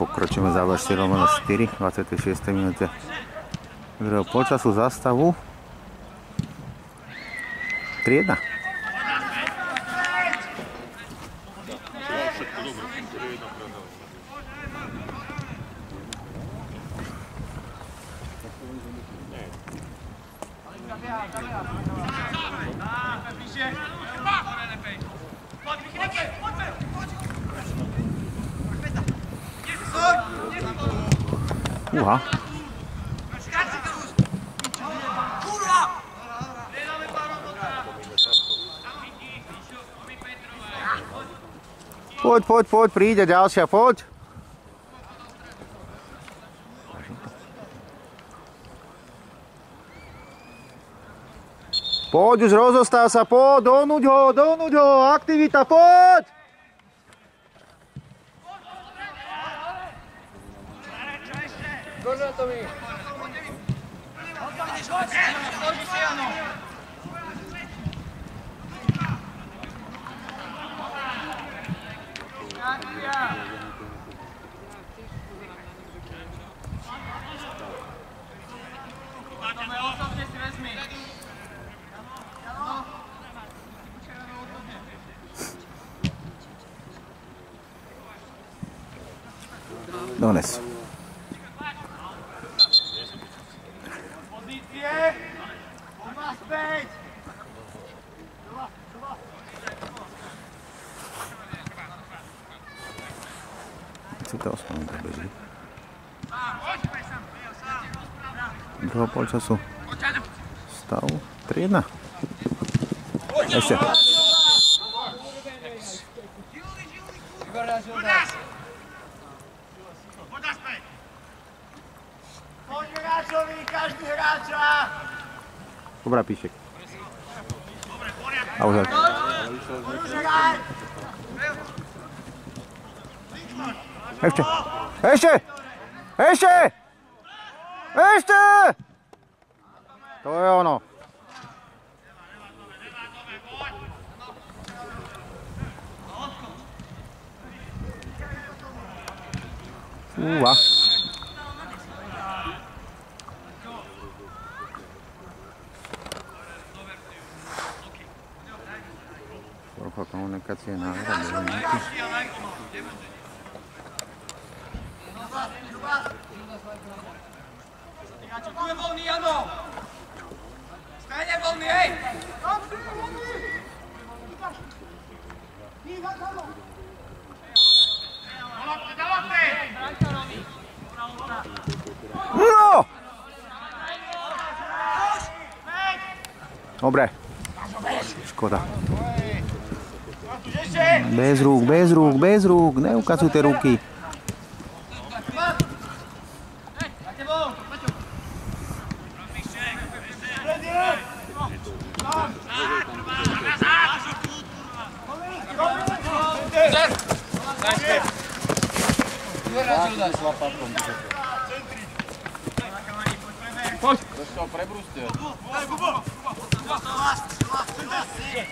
Pokročíme za 4 lomeno 4, 26. minúte druhého polčasu zastavu. 3-1. Poď, poď, poď, príde ďalšia, poď. Poď, už rozostáv sa, poď, donúď ho, donúď ho, aktivita, poď! Dones. Druhého polčasu. Stav 3-1. Ešte. Dobrá, Píšek. A už! Ešte. Ešte! Ešte! Ešte! To je ono. Fúha. Trocha komunikácie na je voľný, Jano! Stane voľný, hej! No! Dobre. Škoda. Bez rúk, bez rúk, bez rúk. Neukazujte ruky. 对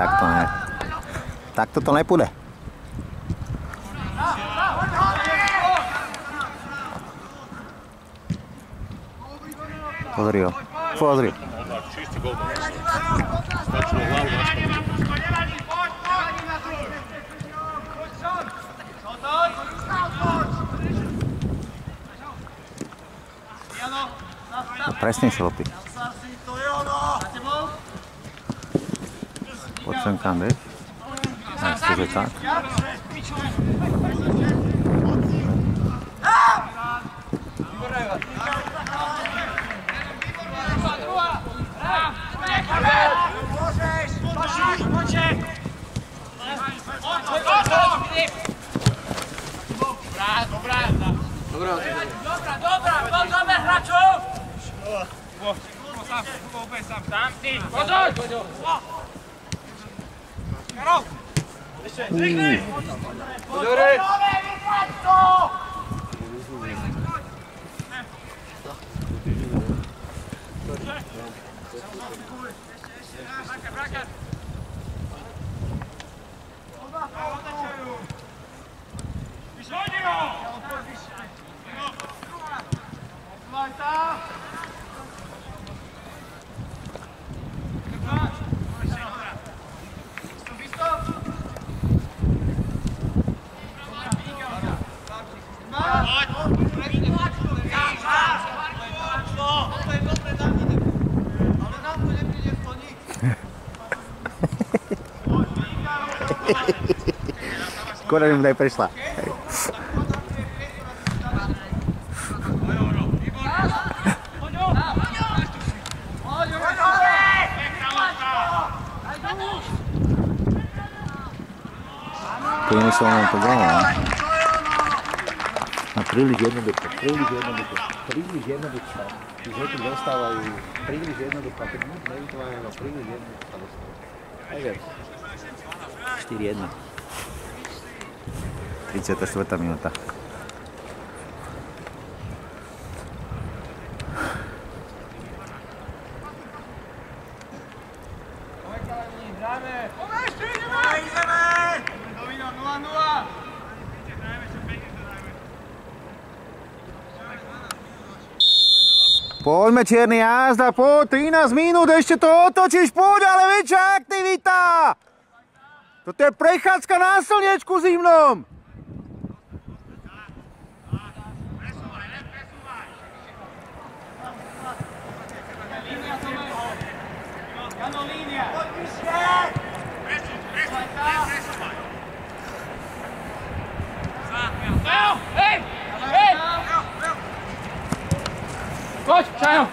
Ne, tak to ne. Takto to nepůjde. Pozri ho. Pozri. Presnejšie lopy. Podsękamy na skórzykach. Dobra, dobra, dobra, dobra, hraczów! Chłopcy, kurwa, sam, kurwa, sam, tam, ty, chodź! Bisogno! Bisogno! Bisogno! Skoro im daj prešla. Priemyselné to bolo, ne? No príliš jednoducho, príliš jednoducho, príliš jednoducho. Tí žltí dostávajú príliš jednoducho, a keď nič nevytvárajú, no príliš jednoducho sa dostávajú. Najviac. 4-1. 34. minúta. Čierny, jazda, po 13 minút, ešte to otočíš, poď, ale väčšia aktivita! Toto je prechádzka na slniečku zimnom! Jano, línia! Hej! Hej! Poď, Čajo!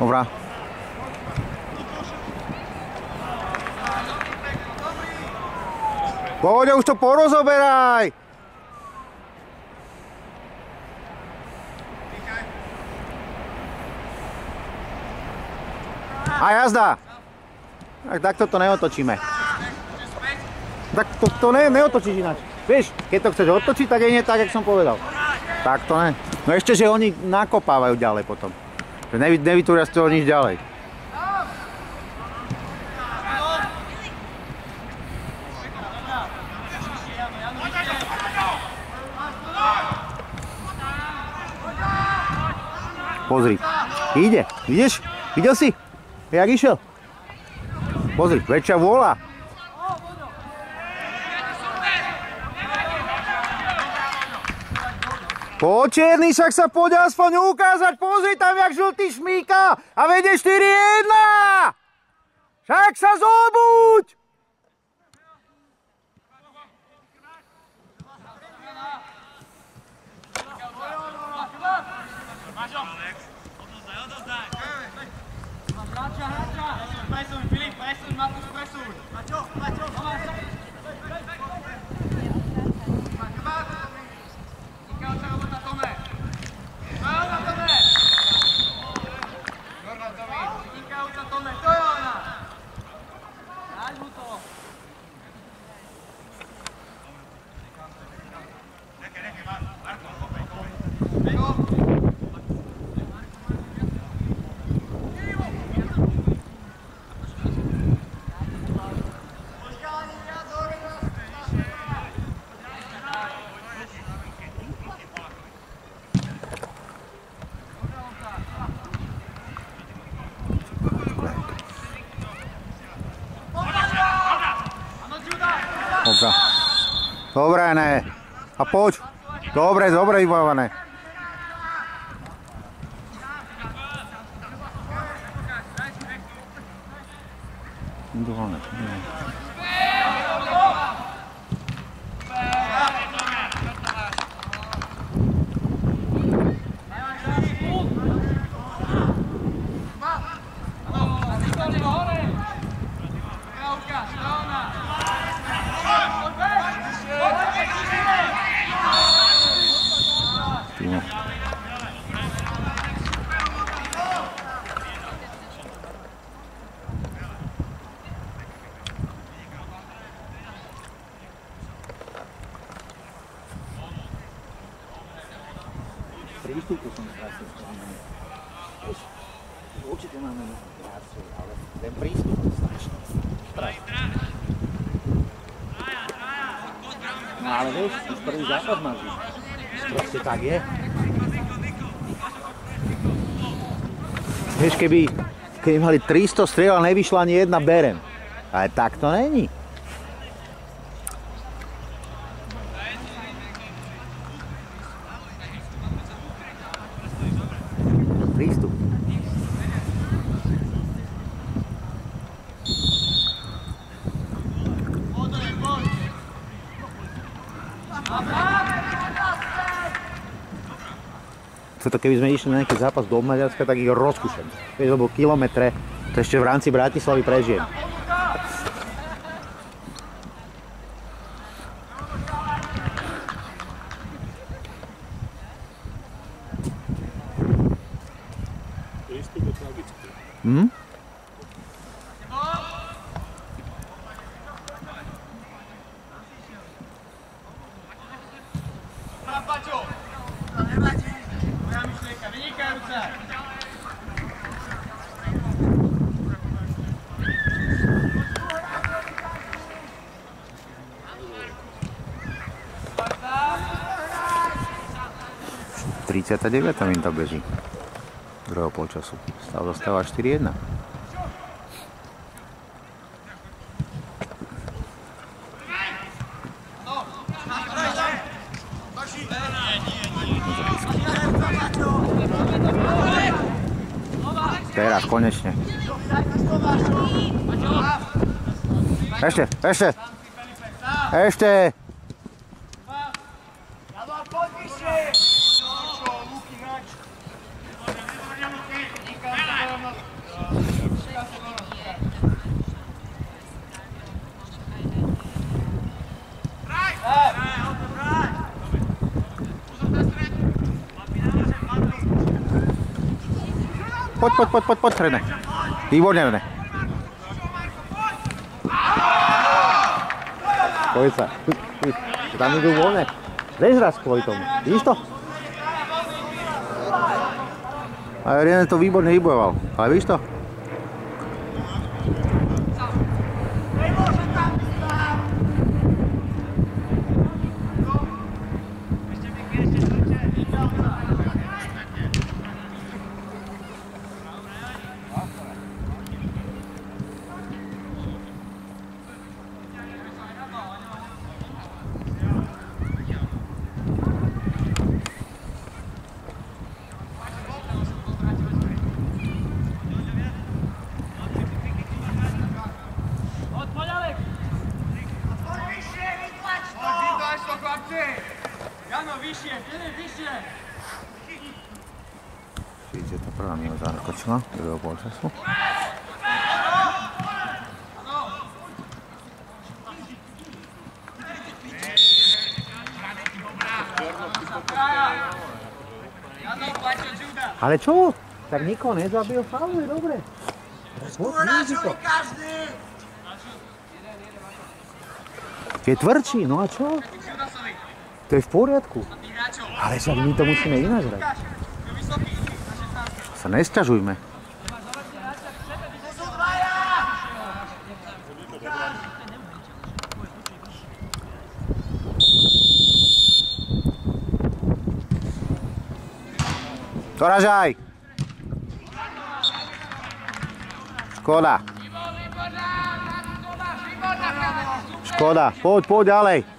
Dobrá. Poď, už porozoberaj! A jazda! Tak takto to neotočíme. Tak to, to ne, neotočíš ináč. Vieš, keď to chceš otočiť, tak je nie tak, jak som povedal. Tak to ne. No ešte, že oni nakopávajú ďalej potom. Že nevy, nevytvoria z toho nič ďalej. Pozri. Ide. Vidíš? Videl si? Jak išiel? Pozri, väčšia vôľa. Počerný, však sa poď aspoň ukázať, pozri tam, jak žltý šmíka a vedie 4-1! Však sa zobuď! Hráča, hráča! Presun, Filip, presun, Dobre, ne. A poď. Dobre, dobre vybojované. Individuálne. nie. Timo. prístupu som stratil. Vieš, Určite máme hráčov, ale ten prístup je strašný. No ale vieš, už prvý zápas máš. už. Proste tak je. Vieš, keby, keby mali 300 striel a nevyšla ani jedna berem. Ale tak to není. Prístup. Toto keby sme išli na nejaký zápas do Maďarska, tak ich rozkušem. Vieš, lebo kilometre, to ešte v rámci Bratislavy prežijem. Prístup. Hm? 39. minúta beží. Druhého polčasu. Stav dostáva 4-1. Teraz, konečne. Ešte, ešte. Ešte. Poď, poď, poď, poď, poď, René. Výborne, René. Poď sa. Tam idú voľne. Lež raz kvôli tomu. Vidíš to? A René to výborne vybojoval. Ale vidíš to? 41. minúta nakočila, druhého polčasu. Ale čo? Tak nikoho nezabil, fauluje, dobre. Je tvrdší, no a čo? To je v poriadku. Ale však my to musíme ináč hrať. Sa nesťažujme. Doražaj! Škoda. Škoda, poď, poď ďalej.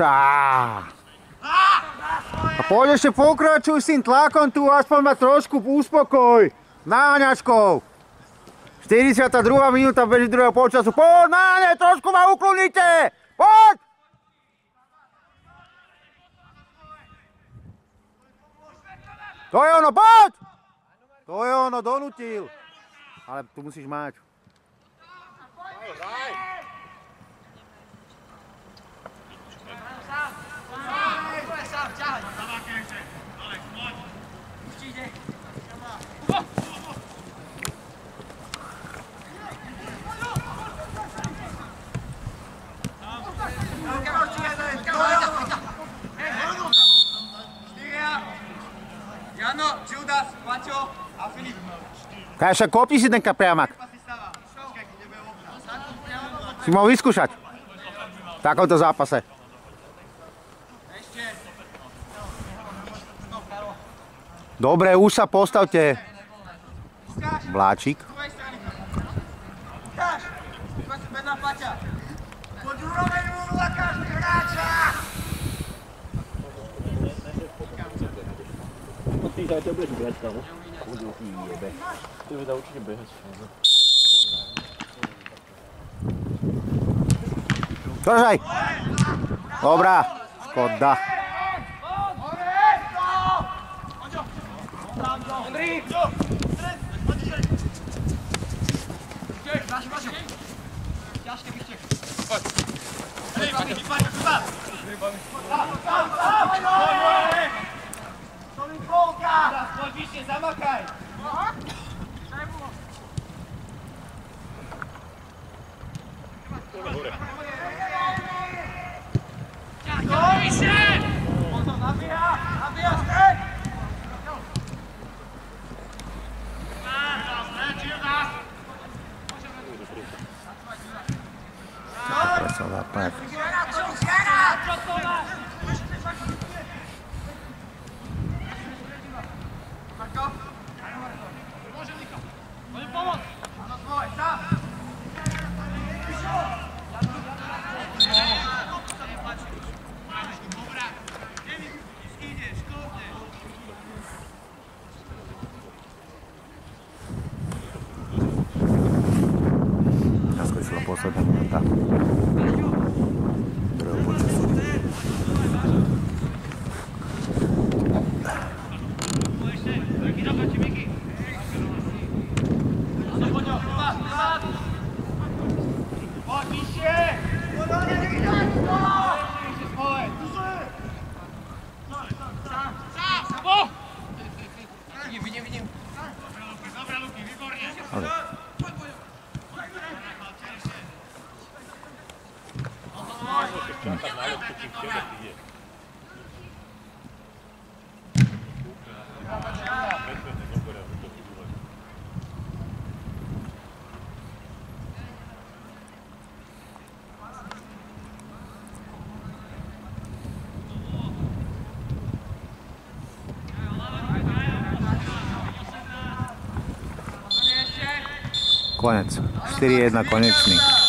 Šá. A poď ešte pokračuj s tým tlakom tu, aspoň ma trošku uspokoj. Náňačkou. 42. minúta beží druhého polčasu. Poď, Náne, trošku ma uklonite. Poď! To je ono, poď! To je ono, donutil. Ale tu musíš mať. Jano, Judas, Paťo a Filip. Kaša, kopni si ten kapriamak. Si mohol vyskúšať. V takomto zápase. Dobre, už sa postavte. Vláčik. Poď za každý hráča. Ty, ale to budeš brať tam. Chudoký jebe. Ty by dá určite behať. Čožaj! Dobrá, škoda. Henrik! Naši, naši! Ťažké byšte. Poď. Hej, Paťo, Paťo, Paťo! Tam, tam, tam! Odlicznie, zamykaj! Doi się! Nabija! Nabija się! Passou lá, pai. 放送でまた。Konec. 4-1 konečný.